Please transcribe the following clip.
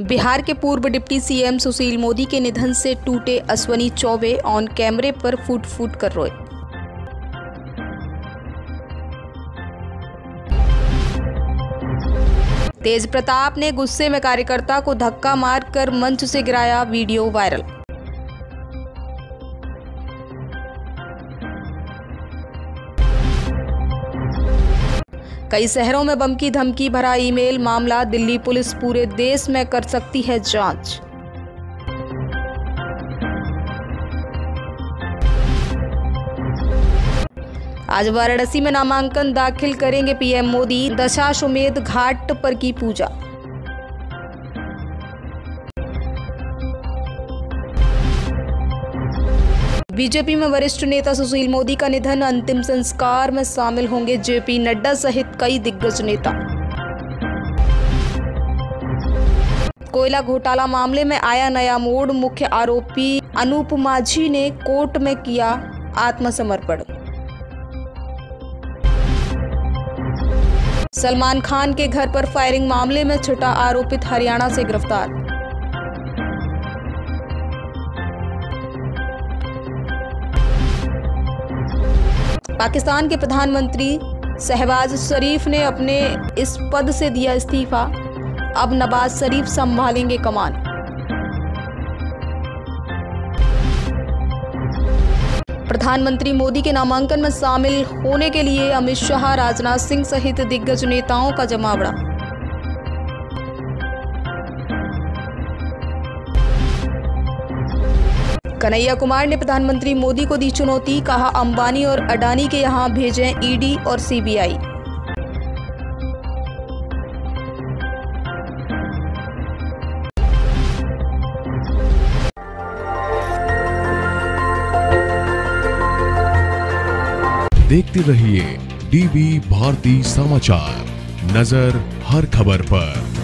बिहार के पूर्व deputy CM Sushil Modi के निधन से टूटे अश्वनी चौबे ऑन कैमरे पर फूट फूट कर रोए। तेज प्रताप ने गुस्से में कार्यकर्ता को धक्का मारकर मंच से गिराया वीडियो वायरल। कई शहरों में बम की धमकी, भरा ईमेल, मामला दिल्ली पुलिस पूरे देश में कर सकती है जाँच। आज वाराणसी में नामांकन दाखिल करेंगे पीएम मोदी, दशाश्वमेध घाट पर की पूजा। बीजेपी में वरिष्ठ नेता सुशील मोदी का निधन, अंतिम संस्कार में शामिल होंगे जेपी नड्डा सहित कई दिग्गज नेता। कोयला घोटाला मामले में आया नया मोड़, मुख्य आरोपी अनूप माझी ने कोर्ट में किया आत्मसमर्पण। सलमान खान के घर पर फायरिंग मामले में छुटा आरोपित हरियाणा से गिरफ़्तार। पाकिस्तान के प्रधानमंत्री शहबाज शरीफ ने अपने इस पद से दिया इस्तीफा। अब नवाज़ शरीफ संभालेंगे कमान। प्रधानमंत्री मोदी के नामांकन में शामिल होने के लिए अमित शाह, राजनाथ सिंह सहित दिग्गज नेताओं का जमावड़ा। कन्हैया कुमार ने प्रधानमंत्री मोदी को दी चुनौती, कहा अंबानी और अडानी के यहाँ भेजें ईडी और सीबीआई। देखते रहिए डीवी भारती समाचार, नज़र हर खबर पर।